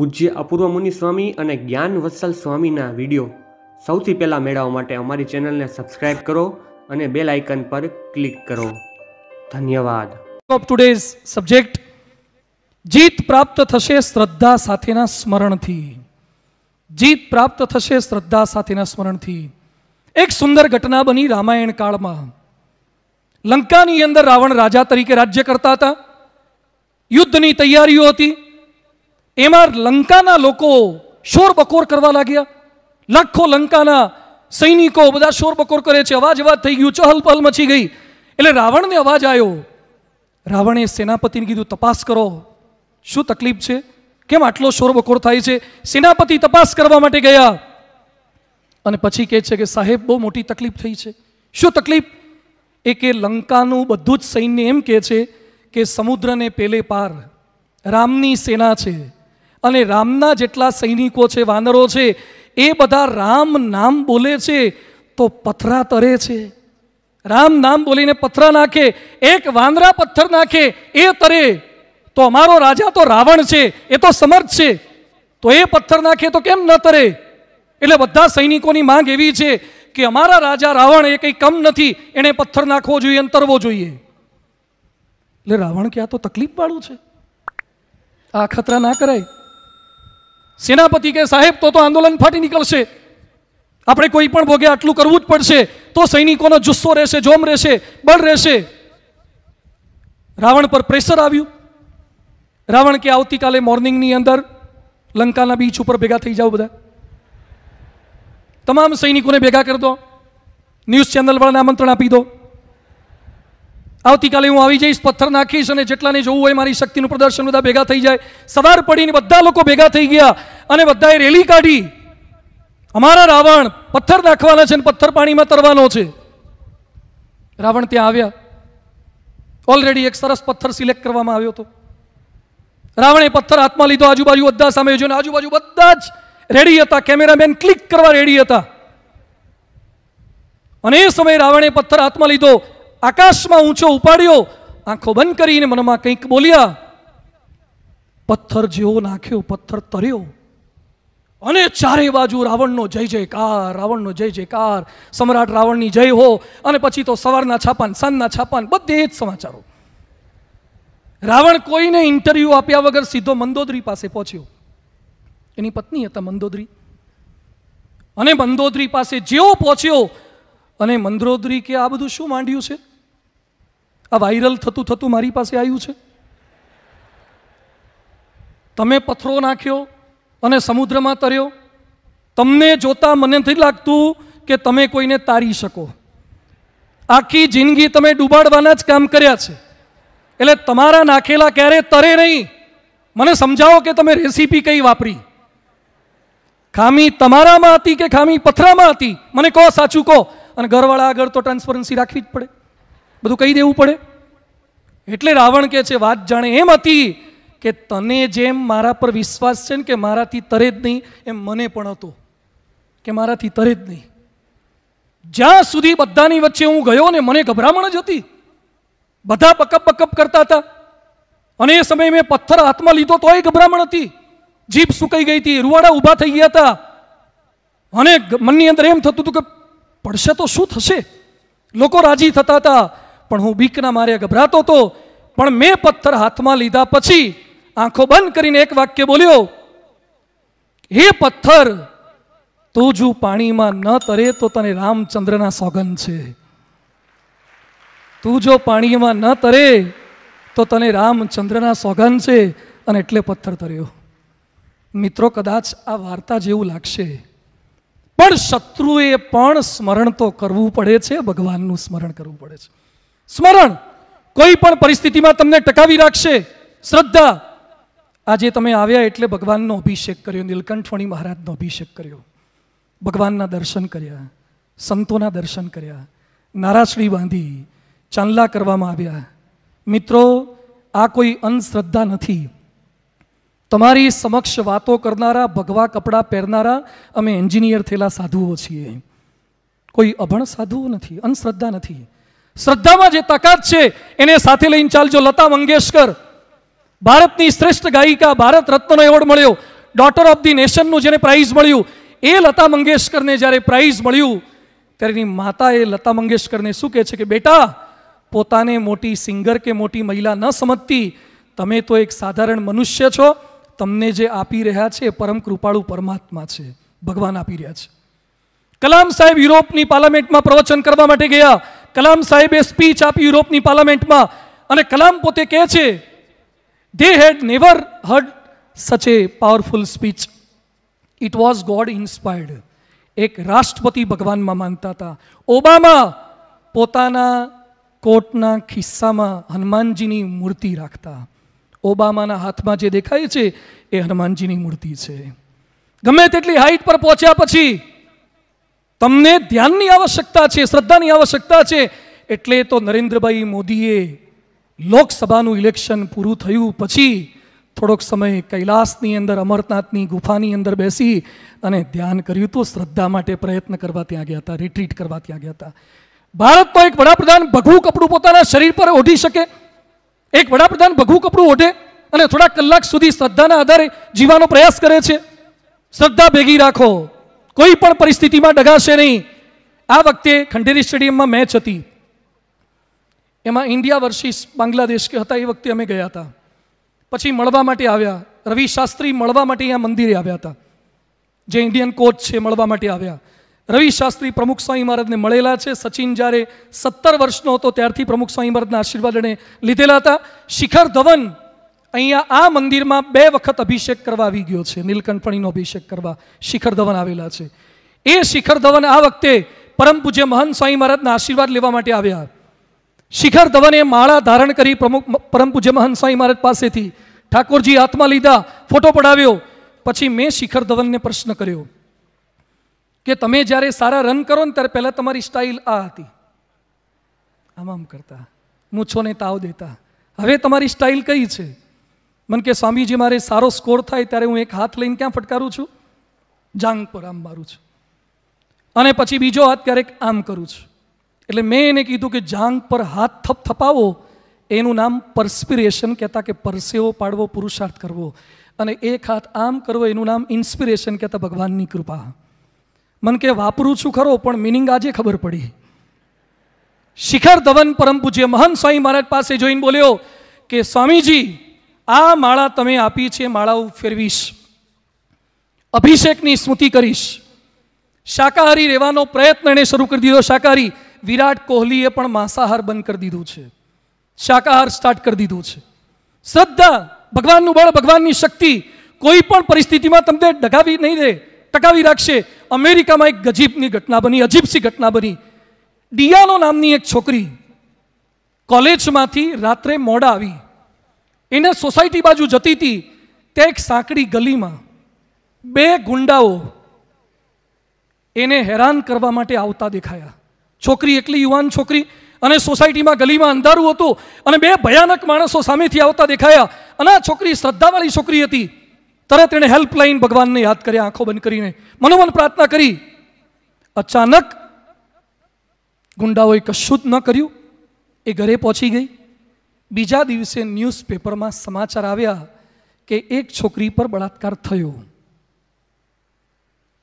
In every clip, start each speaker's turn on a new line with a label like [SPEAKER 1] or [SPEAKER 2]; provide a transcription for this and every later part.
[SPEAKER 1] પૂજ્ય અપૂર્વ મુનિ સ્વામી અને જ્ઞાન વત્સલ સ્વામીના વીડિયો. સૌથી પહેલાં મેળવવા માટે અમારી ચેનલને સબસ્ક્રાઇબ કરો અને બેલ આઇકન પર ક્લિક કરો. ધન્યવાદ.
[SPEAKER 2] ઓફ ટુડેઝ સબ્જેક્ટ જીત પ્રાપ્ત થશે શ્રદ્ધા સાથેના સ્મરણથી. જીત પ્રાપ્ત થશે શ્રદ્ધા સાથેના સ્મરણથી. એક સુંદર ઘટના બની રામાયણ કાળમાં. લંકાની અંદર રાવણ રાજા તરીકે રાજ્ય કરતા હતા. યુદ્ધની તૈયારીઓ હતી. એમાં લંકાના લોકો શોર બકોર કરવા લાગ્યા. લાખો લંકાના સૈનિકો બધા શોર બકોર કરે છે. અવાજ અવાજ થઈ ગયું. ચહલ પહલ મચી ગઈ. એટલે રાવણને અવાજ આવ્યો રાવણે સેનાપતિને કીધું, તપાસ કરો. શું તકલીફ છે? કેમ આટલો શોર બકોર થાય છે? સેનાપતિ તપાસ કરવા માટે ગયા. અને પછી કહે છે કે, સાહેબ, બહુ મોટી તકલીફ થઈ છે. શું તકલીફ? એ કે, લંકાનું બધું જ સૈન્ય એમ કહે છે કે સમુદ્રને પેલે પાર. રામની સેના છે. અને રામના જેટલા સૈનિકો છે, વાનરો છે, એ બધા રામ નામ બોલે છે, તો પથરા તરે છે. રામ નામ બોલીને પથરા નાખે, એક વાંદરા પથ્થર નાખે, એ તરે. તો અમારો રાજા તો રાવણ છે, એ તો સમર્થ છે. તો એ પથ્થર નાખે તો કેમ ન તરે? એટલે બધા સૈનિકોની માંગ એવી છે કે અમારા રાજા રાવણ એ કંઈ કમ નથી, એણે પથ્થર નાખવો જોઈએ અને તરવો જોઈએ. એટલે રાવણ કે આ તો તકલીફવાળું છે. આ ખતરા ના કરાય. સેનાપતિ કે સાહેબ, તો તો આંદોલન ફાટી નીકળશે. આપણે કોઈ પણ ભોગે આટલું કરવું જ પડશે. તો સૈનિકોનો જુસ્સો રહેશે, જોમ રહેશે, બળ રહેશે. રાવણ પર પ્રેશર આવ્યું. રાવણ કે આવતીકાલે મોર્નિંગની અંદર લંકાના બીચ ઉપર ભેગા થઈ જાઓ બધા. તમામ સૈનિકોને ભેગા કરી દો. ન્યૂઝ ચેનલ વાળાને આમંત્રણ આપી દો. આવતીકાલે હું આવી જઈશ, પથ્થર નાખીશ અને જેટલાને જોવું હોય મારી શક્તિનું પ્રદર્શન બધા ભેગા થઈ જાય. સવાર પડીને બધા લોકો ભેગા થઈ ગયા અને બધાએ રેલી કાઢી. અમારા રાવણ પથ્થર નાખવાના છે અને પથ્થર પાણીમાં તરવાનો છે. રાવણ ત્યાં આવ્યા. ઓલરેડી એક સરસ પથ્થર સિલેક્ટ કરવામાં આવ્યો હતો. રાવણે પથ્થર હાથમાં લીધો, આજુબાજુ બધા સામે જોઈને આજુબાજુ બધા જ રેડી હતા. કેમેરામેન ક્લિક કરવા રેડી હતા. અને એ સમયે રાવણે પથ્થર હાથમાં લીધો. આકાશમાં ઊંચો ઉપાડ્યો, આંખો બંધ કરીને મનમાં કંઈક બોલ્યા. પથ્થર જેવો નાખ્યો, પથ્થર તર્યો. અને ચારે બાજુ રાવણનો જય જયકાર, રાવણનો જય જયકાર. સમ્રાટ રાવણની જય હો. અને પછી તો સવારના છાપાન, સાંજના છાપાન, બધે જ સમાચારો. રાવણ કોઈને ઇન્ટરવ્યૂ આપ્યા વગર સીધો મંદોદરી પાસે પહોંચ્યો. એની પત્ની હતા મંદોદરી. અને મંદોદરી પાસે જેવો પહોંચ્યો, અને મંદોદરી કે આ બધું શું માંડ્યું છે? આ વાયરલ થતું થતું મારી પાસે આવ્યું છે. તમે પથરો નાખ્યો અને સમુદ્રમાં તર્યો. તમને જોતા મને નથી લાગતું કે તમે કોઈને તારી શકો. આખી જિંદગી તમે ડૂબાડવાના જ કામ કર્યા છે. એટલે તમારા નાખેલા ક્યારે તરે નહીં. મને સમજાવો કે તમે રેસીપી કઈ વાપરી? ખામી તમારામાં હતી કે ખામી પથરામાં હતી? મને કહો, સાચું કહો. અને ઘરવાળા આગળ તો ટ્રાન્સપરન્સી રાખવી જ પડે. બધું કહી દેવું પડે. એટલે રાવણ કે છે, વાત જાણે એમ હતી કે તને જેમ મારા પર વિશ્વાસ છે ને કે મારાથી તરે જ નહીં, એમ મને પણ હતો કે મારાથી તરે જ નહીં. જ્યાં સુધી બધાની વચ્ચે હું ગયો ને મને ગભરામણ જ હતી. બધા પકપ પકપ કરતા હતા. અને એ સમયે મેં પથ્થર હાથમાં લીધો તોય ગભરામણ હતી. જીભ સુકાઈ ગઈ હતી, રૂવાડા ઊભા થઈ ગયા હતા. અને મનની અંદર એમ થતું હતું કે, પડશે તો શું થશે? લોકો રાજી થતા હતા. પણ હું બીકના મારે ગભરાતો હતો. પણ મેં પથ્થર હાથમાં લીધા પછી આંખો બંધ કરીને એક વાક્ય બોલ્યો, હે પથ્થર, તું જો પાણીમાં ન તરે તો તને રામચંદ્રના સોગંદ છે. તું જો પાણીમાં ન તરે તો તને રામચંદ્રના સોગંદ છે. અને એટલે પથ્થર તર્યો. મિત્રો, કદાચ આ વાર્તા જેવું લાગશે. પણ શત્રુએ પણ સ્મરણ તો કરવું પડે છે, ભગવાનનું સ્મરણ કરવું પડે છે. સ્મરણ કોઈ પણ પરિસ્થિતિમાં તમને ટકાવી રાખશે. શ્રદ્ધા. આજે તમે આવ્યા એટલે ભગવાનનો અભિષેક કર્યો નીલકંઠવણી મહારાજનો અભિષેક કર્યો. ભગવાનના દર્શન કર્યા, સંતોના દર્શન કર્યા, નારાશ્રી બાંધી, ચાંદલા કરવામાં આવ્યા. મિત્રો, આ કોઈ અંધશ્રદ્ધા નથી. તમારી સમક્ષ વાતો કરનારા, ભગવા કપડાં પહેરનારા અમે એન્જિનિયર થયેલા સાધુઓ છીએ. કોઈ અભણ સાધુઓ નથી, અંધશ્રદ્ધા નથી. શ્રદ્ધામાં જે તાકાત છે, એને સાથે લઈને ચાલજો લતા મંગેશકર. ભારતની શ્રેષ્ઠ ગાયિકા, ભારત રત્નનો એવોર્ડ મળ્યો. ડોટર ઓફ ધી નેશનનું જેને પ્રાઇઝ મળ્યું, એ લતા મંગેશકરને જ્યારે પ્રાઇઝ મળ્યું, ત્યારે એની માતાએ લતા મંગેશકરને શું કહે છે કે, બેટા, પોતાને મોટી સિંગર કે મોટી મહિલા ન સમજતી. તમે તો એક સાધારણ મનુષ્ય છો. તમને જે આપી રહ્યા છે એ પરમ કૃપાળુ પરમાત્મા છે. ભગવાન આપી રહ્યા છે. કલામ સાહેબ યુરોપની પાર્લામેન્ટમાં પ્રવચન કરવા માટે ગયા. કલામ સાહેબે સ્પીચ આપી યુરોપની પાર્લામેન્ટમાં અને કલામ પોતે કહે છે દે had never heard such a powerful speech it was God inspired એક રાષ્ટ્રપતિ ભગવાનમાં માનતા હતા. ઓબામા પોતાના કોટના ખિસ્સામાં હનુમાનજીની મૂર્તિ રાખતા. ઓબામાના હાથમાં જે દેખાય છે, એ હનુમાનજીની મૂર્તિ છે. ગમે તેટલી હાઈટ પર પહોંચ્યા પછી તમને ધ્યાનની આવશ્યકતા છે, શ્રદ્ધાની આવશ્યકતા છે, એટલે તો નરેન્દ્રભાઈ મોદીએ લોકસભાનું ઇલેક્શન પૂરું થયું પછી થોડોક સમય કૈલાસની અંદર, અમરનાથની ગુફાની અંદર બેસી અને ધ્યાન કર્યું તો શ્રદ્ધા માટે પ્રયત્ન કરવા ત્યાં ગયા હતા રિટ્રીટ કરવા ત્યાં ગયા હતા. ભારતનો એક વડાપ્રધાન ભગવું કપડું પોતાના શરીર પર ઓઢી શકે, એક વડાપ્રધાન ભગવું કપડું ઓઢે અને થોડા કલાક સુધી શ્રદ્ધાના આધારે જીવવાનો પ્રયાસ કરે છે. શ્રદ્ધા ભેગી રાખો. કોઈ પણ પરિસ્થિતિમાં ડગાશે નહીં. આ વખતે ખંડેરી સ્ટેડિયમમાં મેચ હતી. એમાં ઇન્ડિયા વર્સિસ બાંગ્લાદેશ કે હતા એ વખતે અમે ગયા હતા. પછી મળવા માટે આવ્યા. રવિ શાસ્ત્રી મળવા માટે અહીંયા મંદિરે આવ્યા હતા. જે ઇન્ડિયન કોચ છે મળવા માટે આવ્યા. રવિ શાસ્ત્રી પ્રમુખ સ્વામી મહારાજને મળેલા છે. સચિન જ્યારે સત્તર વર્ષનો હતો ત્યારથી પ્રમુખ સ્વામી મહારાજના આશીર્વાદ એણે લીધેલા હતા. શિખર ધવન અહીંયા આ મંદિરમાં બે વખત અભિષેક કરવા આવી ગયો છે. નીલકંઠપણીનો અભિષેક કરવા શિખર ધવન આવેલા છે. એ શિખર ધવન આ વખતે પરમ પૂજ્ય મહંત સ્વામી મહારાજના આશીર્વાદ લેવા માટે આવ્યા. શિખર ધવને માળા ધારણ કરી પ્રમુખ પરમ પૂજ્ય મહંત સ્વામી મહારાજ પાસેથી ઠાકોરજી હાથમાં લીધા, ફોટો પડાવ્યો. પછી મેં શિખર ધવનને પ્રશ્ન કર્યો કે તમે જ્યારે સારા રન કરો ને ત્યારે પહેલાં તમારી સ્ટાઇલ આ હતી. આમ આમ કરતા. મૂછોને તાવ દેતા. હવે તમારી સ્ટાઇલ કઈ છે? મને કે સ્વામીજી, મારે સારો સ્કોર થાય ત્યારે હું એક હાથ લઈને ક્યાં ફટકારું છું? જાંગ પર આમ મારું છું. અને પછી બીજો હાથ ક્યારેક આમ કરું છું. એટલે મેં એને કીધું કે જાંગ પર હાથ થપ થપાવો, એનું નામ પરસ્પિરેશન કહેતા કે પરસેવો પાડવો, પુરુષાર્થ કરવો. અને એક હાથ આમ કરવો, એનું નામ ઇન્સ્પિરેશન કહેતા ભગવાનની કૃપા. મન કે વાપરું છું ખરો, પણ મિનિંગ આજે ખબર પડી. શિખર ધવન પરમ પૂજ્ય મહંત સ્વામી મહારાજ પાસે જોઈને બોલ્યો કે સ્વામીજી આ માળા તમે આપી છે, માળાઓ ફેરવીશ. અભિષેકની સ્મૃતિ કરીશ. શાકાહારી રહેવાનો પ્રયત્ન એણે શરૂ કરી દીધો. શાકાહારી વિરાટ કોહલીએ પણ માંસાહાર બંધ કરી દીધું છે. શાકાહાર સ્ટાર્ટ કરી દીધું છે. શ્રદ્ધા, ભગવાનનું બળ, ભગવાનની શક્તિ કોઈ પણ પરિસ્થિતિમાં તમને ડગાવી નહીં દે, ટકાવી રાખશે. અમેરિકામાં એક ગજીબની ઘટના બની, અજીબસી ઘટના બની. ડિયાનો નામની એક છોકરી કોલેજમાંથી રાત્રે મોડા આવી. એને સોસાયટી બાજુ જતી હતી તે એક સાંકડી ગલીમાં બે ગુંડાઓ એને હેરાન કરવા માટે આવતા દેખાયા. છોકરી એકલી, યુવાન છોકરી અને સોસાયટીમાં ગલીમાં અંધારું હતું અને બે ભયાનક માણસો સામેથી આવતા દેખાયા અને આ છોકરી શ્રદ્ધાવાળી છોકરી હતી. તરત એણે હેલ્પલાઇન ભગવાનને યાદ કર્યા આંખો બંધ કરીને મનોમન પ્રાર્થના કરી. અચાનક ગુંડાઓએ કશું જ ન કર્યું, એ ઘરે પહોંચી ગઈ. બીજા દિવસે ન્યૂઝપેપરમાં સમાચાર આવ્યા કે એક છોકરી પર બળાત્કાર થયો.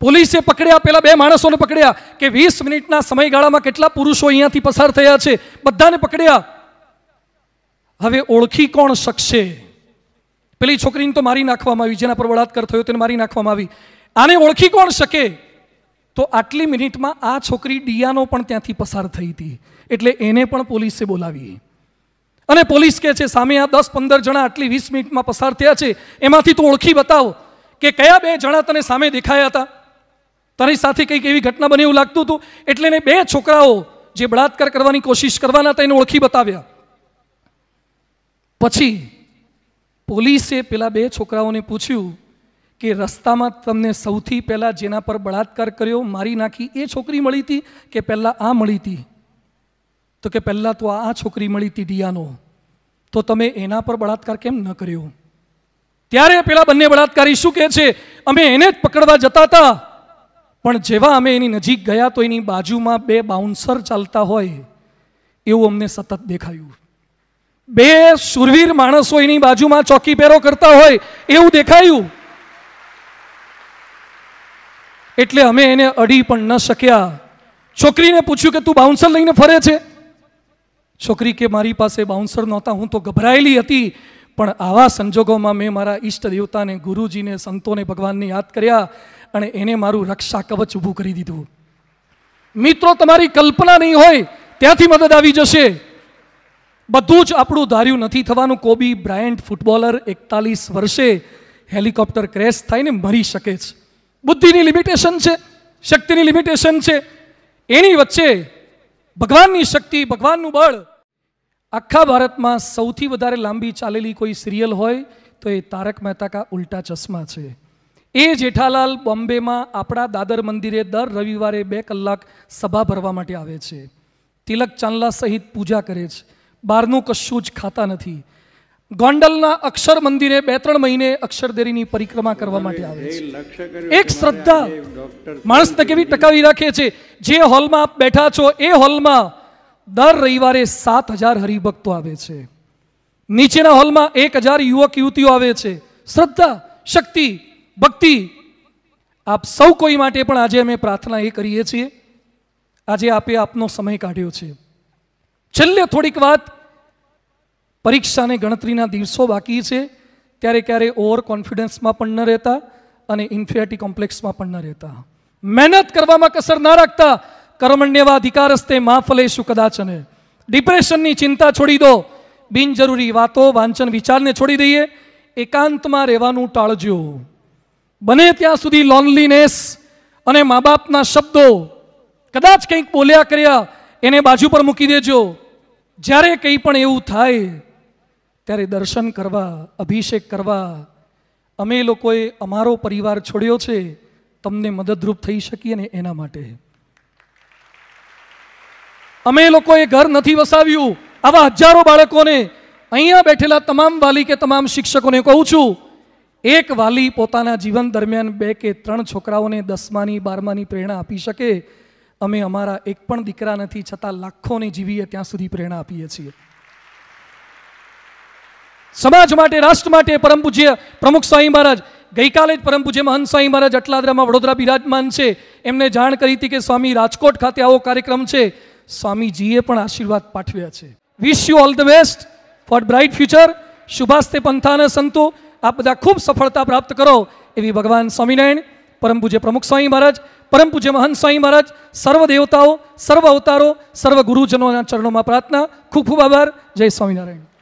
[SPEAKER 2] પોલીસે પકડ્યા, પેલા બે માણસોને પકડ્યા કે વીસ મિનિટના સમયગાળામાં કેટલા પુરુષો અહીંયાથી પસાર થયા છે, બધાને પકડ્યા. હવે ઓળખી કોણ શકશે? પેલી છોકરીને તો મારી નાખવામાં આવી, જેના પર બળાત્કાર થયો તેને મારી નાખવામાં આવી. આને ઓળખી કોણ શકે? તો આટલી મિનિટમાં આ છોકરી ડિયાનો પણ ત્યાંથી પસાર થઈ હતી. એટલે એને પણ પોલીસે બોલાવી. અને પોલીસ કહે છે, સામે આ દસ પંદર જણા આટલી વીસ મિનિટમાં પસાર થયા છે. એમાંથી તું ઓળખી બતાવો કે કયા બે જણા તને સામે દેખાયા હતા? તારી સાથે કંઈક એવી ઘટના બની એવું લાગતું હતું? એટલે એને બે છોકરાઓ જે બળાત્કાર કરવાની કોશિશ કરવાના હતા એને ઓળખી બતાવ્યા. પછી પોલીસે પેલા બે છોકરાઓને પૂછ્યું કે રસ્તામાં તમને સૌથી પહેલાં જેના પર બળાત્કાર કર્યો, મારી નાખી એ છોકરી મળી હતી કે પહેલાં આ મળી હતી? તો કે પહેલાં તો આ છોકરી મળી હતી ડિયાનો. તો તમે એના પર બળાત્કાર કેમ ન કર્યો? ત્યારે પેલા બંને બળાત્કારી શું કહે છે? અમે એને જ પકડવા જતા હતા. પણ જેવા અમે એની નજીક ગયા તો એની બાજુમાં બે બાઉન્સર ચાલતા હોય. એવું અમને સતત દેખાયું. બે સુરવીર માણસો એની બાજુમાં ચોકી પહેરો કરતા હોય એવું દેખાયું. એટલે અમે એને અડી પણ ન શક્યા. છોકરીને પૂછ્યું કે તું બાઉન્સર લઈને ફરે છે? છોકરી કે મારી પાસે બાઉન્સર નહોતા, હું તો ગભરાયેલી હતી. પણ આવા સંજોગોમાં મેં મારા ઈષ્ટ દેવતાને, ગુરુજીને, સંતોને ભગવાનને યાદ કર્યા અને એને મારું રક્ષા કવચ ઊભું કરી દીધું. મિત્રો, તમારી કલ્પના નહીં હોય, ત્યાંથી મદદ આવી જશે. બધું જ આપણું ધાર્યું નથી થવાનું. કોબી બ્રાયન્ટ ફૂટબોલર એકતાલીસ વર્ષે હેલિકોપ્ટર ક્રેશ થઈને મરી શકે છે. બુદ્ધિની લિમિટેશન છે, શક્તિની લિમિટેશન છે. એની વચ્ચે ભગવાનની શક્તિ, ભગવાનનું બળ. આખા ભારતમાં સૌથી વધારે લાંબી ચાલેલી કોઈ સિરિયલ હોય તો એ તારક મહેતા કા ઉલ્ટા ચશ્મા છે. એ જેઠાલાલ બોમ્બેમાં આપણા દાદર મંદિરે દર રવિવારે બે કલાક સભા ભરવા માટે આવે છે. તિલક ચાંદલા સહિત પૂજા કરે છે. બહારનું કશું જ ખાતા નથી. ગોંડલના અક્ષર મંદિરે બે ત્રણ મહિને અક્ષરદેરીની પરિક્રમા કરવા માટે આવે છે. એક શ્રદ્ધા માણસને કેવી ટકાવી રાખે છે, જે હોલમાં આપ બેઠા છો, એ હોલમાં દર રવિવારે સાત હજાર હરિભક્તો આવે છે. નીચેના હોલમાં એક હજાર યુવક, યુવતીઓ આવે છે. શ્રદ્ધા, શક્તિ, ભક્તિ, આપ સૌ કોઈ માટે પણ આજે અમે પ્રાર્થના એ કરીએ છીએ. આજે આપે આપનો સમય કાઢ્યો છે. છેલ્લે થોડીક વાત પરીક્ષાને ગણતરીના દિવસો બાકી છે. ત્યારે ક્યારે ઓવર કોન્ફિડન્સમાં પણ ન રહેતા અને ઇન્ફિયાટી કોમ્પ્લેક્સમાં પણ ન રહેતા. મહેનત કરવામાં કસર ના રાખતા. કર્મણ્યવા અધિકારસ્તે માં કદાચ કદાચને ડિપ્રેશનની ચિંતા છોડી દો. બિનજરૂરી વાતો, વાંચન, વિચારને છોડી દઈએ. એકાંતમાં રહેવાનું ટાળજો. બને ત્યાં સુધી લોનલીનેસ અને મા બાપના શબ્દો કદાચ કંઈક બોલ્યા કર્યા, એને બાજુ પર મૂકી દેજો. જ્યારે કંઈ પણ એવું થાય ત્યારે દર્શન કરવા, અભિષેક કરવા, અમે લોકોએ અમારો પરિવાર છોડ્યો છે, તમને મદદરૂપ થઈ શકીએ ને એના માટે. અમે લોકોએ ઘર નથી વસાવ્યું. આવા હજારો બાળકોને અહીંયા બેઠેલા તમામ વાલી કે તમામ શિક્ષકોને કહું છું, એક વાલી પોતાના જીવન દરમિયાન બે કે ત્રણ છોકરાઓને દસમાની, બારમાની પ્રેરણા આપી શકે. અમે અમારા એક પણ દીકરા નથી, છતાં લાખોને જીવીએ ત્યાં સુધી પ્રેરણા આપીએ છીએ. સમાજ માટે, રાષ્ટ્ર માટે પરમ પૂજ્ય પ્રમુખ સ્વામી મહારાજ. ગઈકાલે જ પરમ પૂજ્ય મહંત સ્વામી મહારાજ અટલાદરામાં વડોદરા બિરાજમાન છે. એમને જાણ કરી હતી કે સ્વામી રાજકોટ ખાતે આવો કાર્યક્રમ છે. સ્વામીજીએ પણ આશીર્વાદ પાઠવ્યા છે. Wish you all the best for bright future શુભાસ્તે પંથાના સંતો, આપ બધા ખૂબ સફળતા પ્રાપ્ત કરો એવી ભગવાન સ્વામિનારાયણ, પરમ પૂજ્ય પ્રમુખ સ્વામી મહારાજ, પરમ પૂજ્ય મહંત સ્વામી મહારાજ, સર્વ દેવતાઓ, સર્વ અવતારો, સર્વ ગુરુજનોના ચરણોમાં પ્રાર્થના. ખૂબ ખૂબ આભાર. જય સ્વામિનારાયણ.